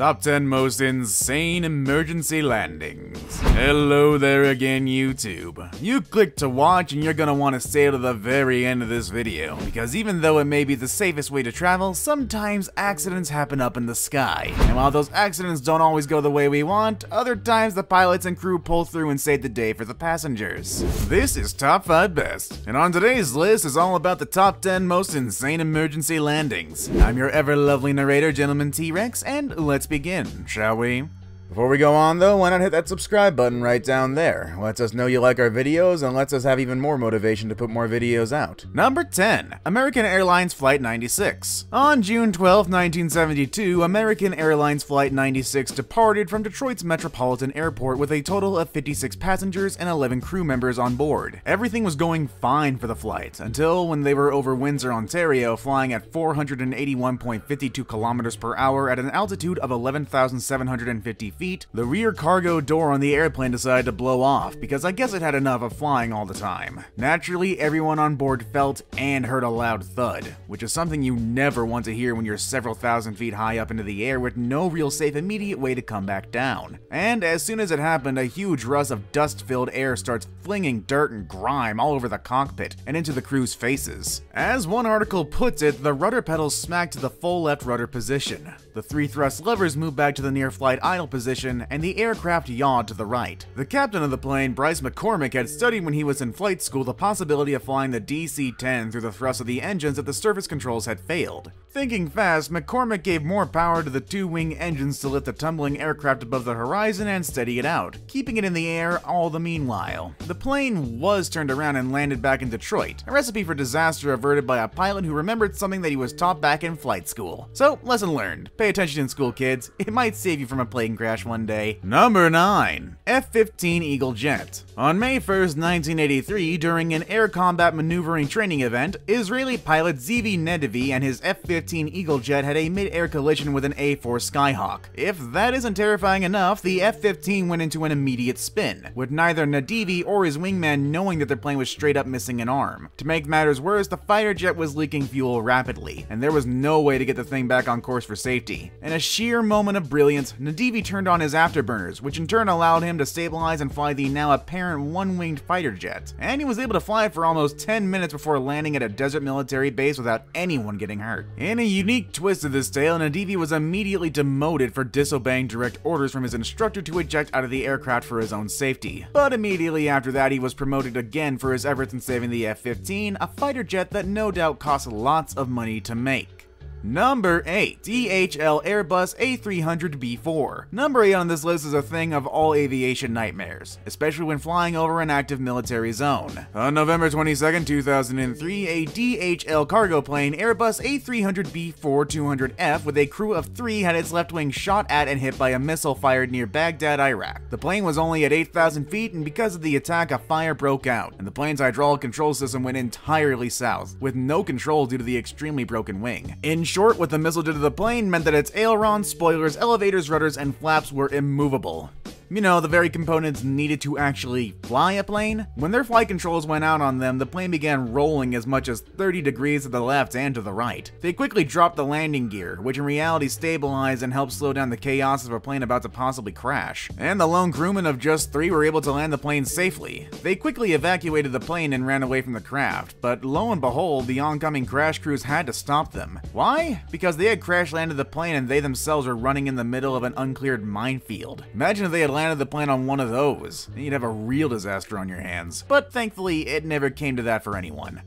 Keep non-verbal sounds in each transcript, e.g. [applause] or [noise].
Top 10 most insane emergency landings. Hello there again, YouTube. You clicked to watch and you're gonna want to stay to the very end of this video, because even though it may be the safest way to travel, sometimes accidents happen up in the sky. And while those accidents don't always go the way we want, other times the pilots and crew pull through and save the day for the passengers. This is Top 5 Best, and on today's list is all about the top 10 most insane emergency landings. I'm your ever lovely narrator, Gentleman T-Rex, and let's begin, shall we? Before we go on though, why not hit that subscribe button right down there? Lets us know you like our videos and lets us have even more motivation to put more videos out. Number 10. American Airlines Flight 96. On June 12, 1972, American Airlines Flight 96 departed from Detroit's Metropolitan Airport with a total of 56 passengers and 11 crew members on board. Everything was going fine for the flight, until when they were over Windsor, Ontario, flying at 481.52 kilometers per hour at an altitude of 11,750 feet, the rear cargo door on the airplane decided to blow off because I guess it had enough of flying all the time. Naturally, everyone on board felt and heard a loud thud, which is something you never want to hear when you're several thousand feet high up into the air with no real safe immediate way to come back down. And as soon as it happened, a huge rush of dust-filled air starts flinging dirt and grime all over the cockpit and into the crew's faces. As one article puts it, the rudder pedals smacked to the full left rudder position. The three thrust levers moved back to the near flight idle position, and the aircraft yawed to the right. The captain of the plane, Bryce McCormick, had studied when he was in flight school the possibility of flying the DC-10 through the thrust of the engines if the surface controls had failed. Thinking fast, McCormick gave more power to the two wing engines to lift the tumbling aircraft above the horizon and steady it out, keeping it in the air all the meanwhile. The plane was turned around and landed back in Detroit, a recipe for disaster averted by a pilot who remembered something that he was taught back in flight school. So, lesson learned. Pay attention in school, kids. It might save you from a plane crash one day. Number 9. F-15 Eagle Jet. On May 1st, 1983, during an air combat maneuvering training event, Israeli pilot Zivi Nedivi and his F-15 Eagle jet had a mid-air collision with an A-4 Skyhawk. If that isn't terrifying enough, the F-15 went into an immediate spin, with neither Nadivi or his wingman knowing that their plane was straight up missing an arm. To make matters worse, the fighter jet was leaking fuel rapidly, and there was no way to get the thing back on course for safety. In a sheer moment of brilliance, Nadivi turned on his afterburners, which in turn allowed him to stabilize and fly the now apparent one-winged fighter jet. And he was able to fly for almost 10 minutes before landing at a desert military base without anyone getting hurt. In a unique twist of this tale, Nadivi was immediately demoted for disobeying direct orders from his instructor to eject out of the aircraft for his own safety. But immediately after that, he was promoted again for his efforts in saving the F-15, a fighter jet that no doubt cost lots of money to make. Number 8. DHL Airbus A300B4. Number 8 on this list is a thing of all aviation nightmares, especially when flying over an active military zone. On November 22, 2003, a DHL cargo plane, Airbus A300B4-200F, with a crew of three had its left wing shot at and hit by a missile fired near Baghdad, Iraq. The plane was only at 8,000 feet, and because of the attack, a fire broke out, and the plane's hydraulic control system went entirely south, with no control due to the extremely broken wing. In short, what the missile did to the plane meant that its ailerons, spoilers, elevators, rudders, and flaps were immovable. You know, the very components needed to actually fly a plane. When their flight controls went out on them, the plane began rolling as much as 30 degrees to the left and to the right. They quickly dropped the landing gear, which in reality stabilized and helped slow down the chaos of a plane about to possibly crash. And the lone crewmen of just three were able to land the plane safely. They quickly evacuated the plane and ran away from the craft, but lo and behold, the oncoming crash crews had to stop them. Why? Because they had crash landed the plane and they themselves were running in the middle of an uncleared minefield. Imagine if they had landed the plane on one of those. You'd have a real disaster on your hands. But thankfully, it never came to that for anyone.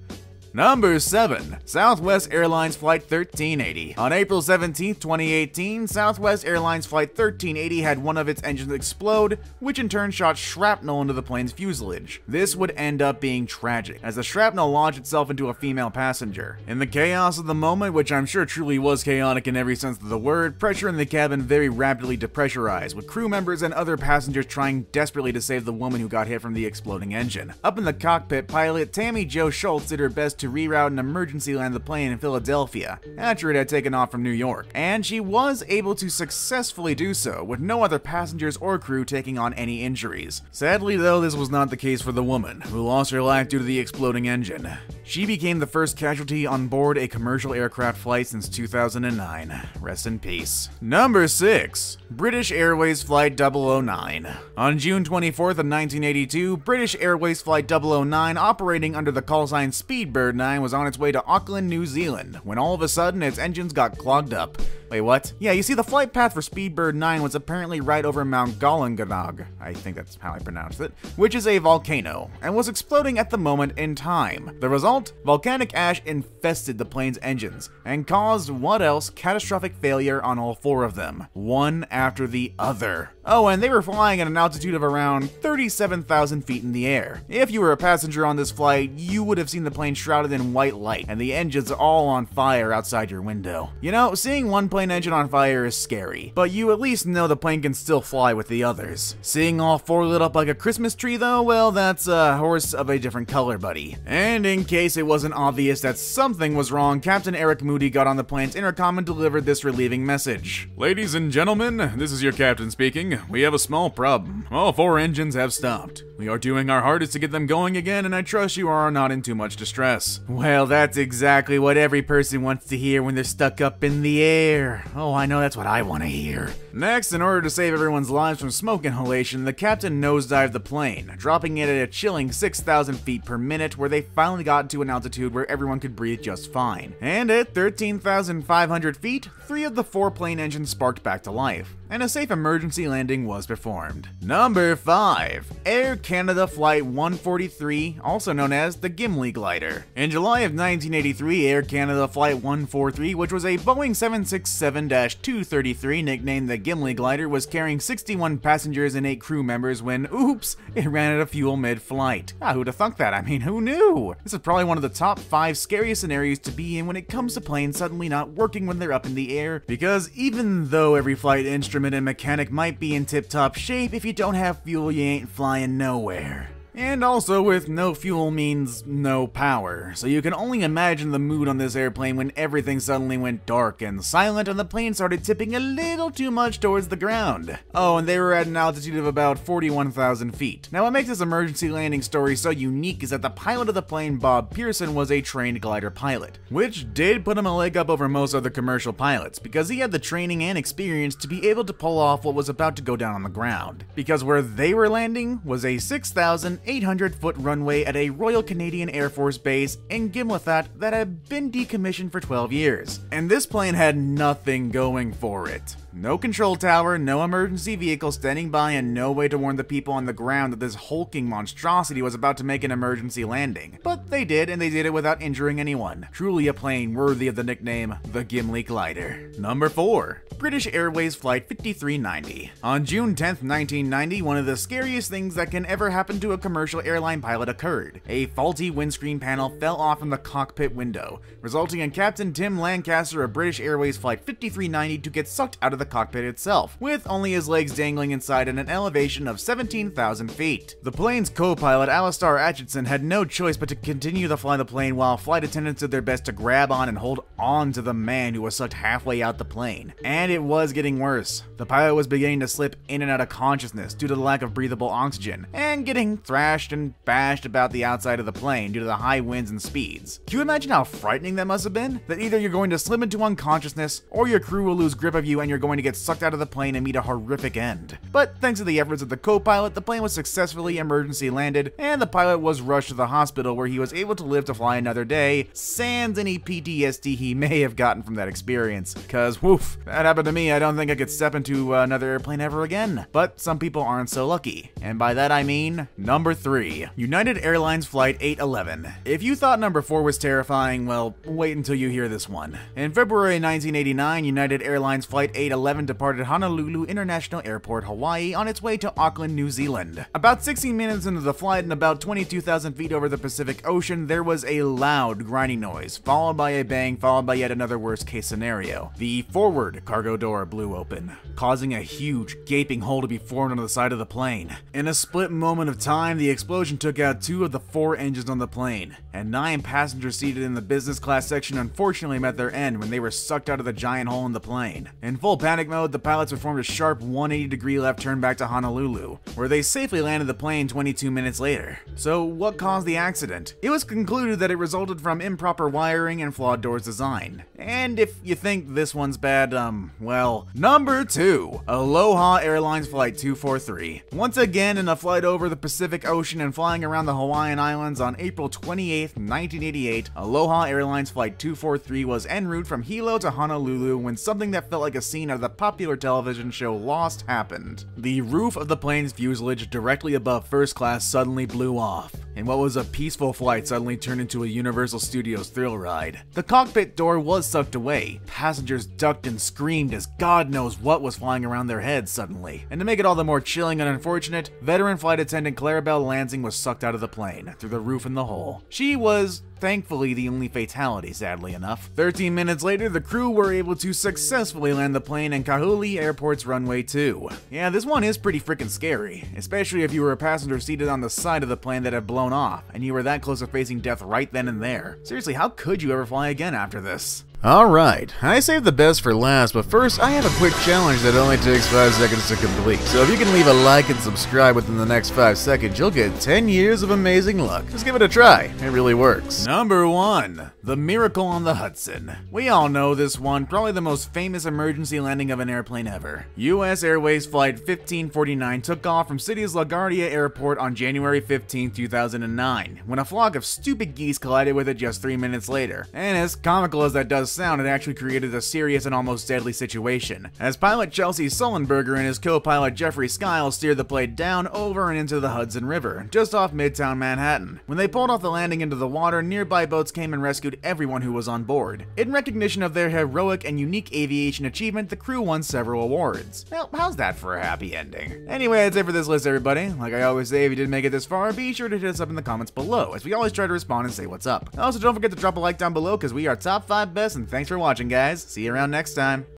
Number 7. Southwest Airlines Flight 1380. On April 17, 2018, Southwest Airlines Flight 1380 had one of its engines explode, which in turn shot shrapnel into the plane's fuselage. This would end up being tragic, as the shrapnel launched itself into a female passenger. In the chaos of the moment, which I'm sure truly was chaotic in every sense of the word, pressure in the cabin very rapidly depressurized, with crew members and other passengers trying desperately to save the woman who got hit from the exploding engine. Up in the cockpit, pilot Tammie Jo Shults did her best to reroute and emergency land the plane in Philadelphia after it had taken off from New York, and she was able to successfully do so with no other passengers or crew taking on any injuries. Sadly though, this was not the case for the woman, who lost her life due to the exploding engine. She became the first casualty on board a commercial aircraft flight since 2009. Rest in peace. Number 6. British Airways Flight 009. On June 24th of 1982, British Airways Flight 009 operating under the call sign Speedbird 9 was on its way to Auckland, New Zealand, when all of a sudden its engines got clogged up. Wait, what? Yeah, you see, the flight path for Speedbird 9 was apparently right over Mount Gollanganog, I think that's how I pronounced it, which is a volcano, and was exploding at the moment in time. The result? Volcanic ash infested the plane's engines, and caused what else? Catastrophic failure on all four of them, one after the other. Oh, and they were flying at an altitude of around 37,000 feet in the air. If you were a passenger on this flight, you would have seen the plane shrouded in white light, and the engines all on fire outside your window. You know, seeing one plane engine on fire is scary, but you at least know the plane can still fly with the others. Seeing all four lit up like a Christmas tree though, well that's a horse of a different color, buddy. And in case it wasn't obvious that something was wrong, Captain Eric Moody got on the plane's intercom and delivered this relieving message. Ladies and gentlemen, this is your captain speaking. We have a small problem. All four engines have stopped. We are doing our hardest to get them going again, and I trust you are not in too much distress. Well, that's exactly what every person wants to hear when they're stuck up in the air. Oh, I know that's what I want to hear. Next, in order to save everyone's lives from smoke inhalation, the captain nosedived the plane, dropping it at a chilling 6,000 feet per minute, where they finally got to an altitude where everyone could breathe just fine. And at 13,500 feet, three of the four plane engines sparked back to life and a safe emergency landing was performed. Number 5. Air Canada Flight 143, also known as the Gimli Glider. In July of 1983, Air Canada Flight 143, which was a Boeing 767-233 nicknamed the Gimli Glider, was carrying 61 passengers and 8 crew members when, oops, it ran out of fuel mid-flight. Ah, who'd have thunk that? I mean, who knew? This is probably one of the top 5 scariest scenarios to be in when it comes to planes suddenly not working when they're up in the air, because even though every flight instrument and mechanic might be in tip-top shape, if you don't have fuel, you ain't flying nowhere. And also, with no fuel means no power, so you can only imagine the mood on this airplane when everything suddenly went dark and silent and the plane started tipping a little too much towards the ground. Oh, and they were at an altitude of about 41,000 feet. Now, what makes this emergency landing story so unique is that the pilot of the plane, Bob Pearson, was a trained glider pilot, which did put him a leg up over most other commercial pilots, because he had the training and experience to be able to pull off what was about to go down on the ground. Because where they were landing was a 6,000 800 foot runway at a Royal Canadian Air Force base in Gimlethat that had been decommissioned for 12 years. And this plane had nothing going for it. No control tower, no emergency vehicle standing by, and no way to warn the people on the ground that this hulking monstrosity was about to make an emergency landing. But they did, and they did it without injuring anyone. Truly a plane worthy of the nickname the Gimli Glider. Number 4. British Airways Flight 5390. On June 10, 1990, one of the scariest things that can ever happen to a commercial airline pilot occurred. A faulty windscreen panel fell off from the cockpit window, resulting in Captain Tim Lancaster of British Airways Flight 5390 to get sucked out of the the cockpit itself, with only his legs dangling inside at an elevation of 17,000 feet. The plane's co-pilot, Alastair Atchison, had no choice but to continue to fly the plane while flight attendants did their best to grab on and hold on to the man who was sucked halfway out the plane. And it was getting worse. The pilot was beginning to slip in and out of consciousness due to the lack of breathable oxygen, and getting thrashed and bashed about the outside of the plane due to the high winds and speeds. Can you imagine how frightening that must have been? That either you're going to slip into unconsciousness, or your crew will lose grip of you and you're going going to get sucked out of the plane and meet a horrific end. But thanks to the efforts of the co-pilot, the plane was successfully emergency landed, and the pilot was rushed to the hospital where he was able to live to fly another day, sans any PTSD he [laughs] may have gotten from that experience. Cause woof, that happened to me, I don't think I could step into another airplane ever again. But some people aren't so lucky. And by that I mean, number 3. United Airlines Flight 811. If you thought number 4 was terrifying, well, wait until you hear this one. In February 1989, United Airlines Flight 811 11 departed Honolulu International Airport, Hawaii on its way to Auckland, New Zealand. About 16 minutes into the flight and about 22,000 feet over the Pacific Ocean, there was a loud grinding noise, followed by a bang, followed by yet another worst case scenario. The forward cargo door blew open, causing a huge gaping hole to be formed on the side of the plane. In a split moment of time, the explosion took out two of the four engines on the plane, and nine passengers seated in the business class section unfortunately met their end when they were sucked out of the giant hole in the plane. In full panic mode, the pilots performed a sharp 180 degree left turn back to Honolulu, where they safely landed the plane 22 minutes later. So, what caused the accident? It was concluded that it resulted from improper wiring and flawed doors design. And if you think this one's bad, um, well, number two, Aloha Airlines Flight 243. Once again, in a flight over the Pacific Ocean and flying around the Hawaiian Islands on April 28, 1988, Aloha Airlines Flight 243 was en route from Hilo to Honolulu when something that felt like a scene of the popular television show Lost happened. The roof of the plane's fuselage directly above first class suddenly blew off, and what was a peaceful flight suddenly turned into a Universal Studios thrill ride. The cockpit door was sucked away, passengers ducked and screamed as God knows what was flying around their heads suddenly. And to make it all the more chilling and unfortunate, veteran flight attendant Clarabelle Lansing was sucked out of the plane, through the roof in the hole. She was thankfully the only fatality, sadly enough. 13 minutes later, the crew were able to successfully land the plane in Kahului Airport's runway 2. Yeah, this one is pretty freaking scary, especially if you were a passenger seated on the side of the plane that had blown off, and you were that close to facing death right then and there. Seriously, how could you ever fly again after this? Alright, I saved the best for last, but first I have a quick challenge that only takes 5 seconds to complete. So if you can leave a like and subscribe within the next 5 seconds, you'll get 10 years of amazing luck. Just give it a try, it really works. Number 1. The Miracle on the Hudson. We all know this one, probably the most famous emergency landing of an airplane ever. US Airways Flight 1549 took off from City's LaGuardia Airport on January 15, 2009, when a flock of stupid geese collided with it just 3 minutes later. And as comical as that does sound, it actually created a serious and almost deadly situation, as pilot Chesley Sullenberger and his co-pilot Jeffrey Skiles steered the plane down, over, and into the Hudson River, just off Midtown Manhattan. When they pulled off the landing into the water, nearby boats came and rescued everyone who was on board. In recognition of their heroic and unique aviation achievement, the crew won several awards. Well, how's that for a happy ending? Anyway, that's it for this list, everybody. Like I always say, if you did make it this far, be sure to hit us up in the comments below, as we always try to respond and say what's up. Also, don't forget to drop a like down below, because we are top 5 best and Thanks for watching, guys. See you around next time.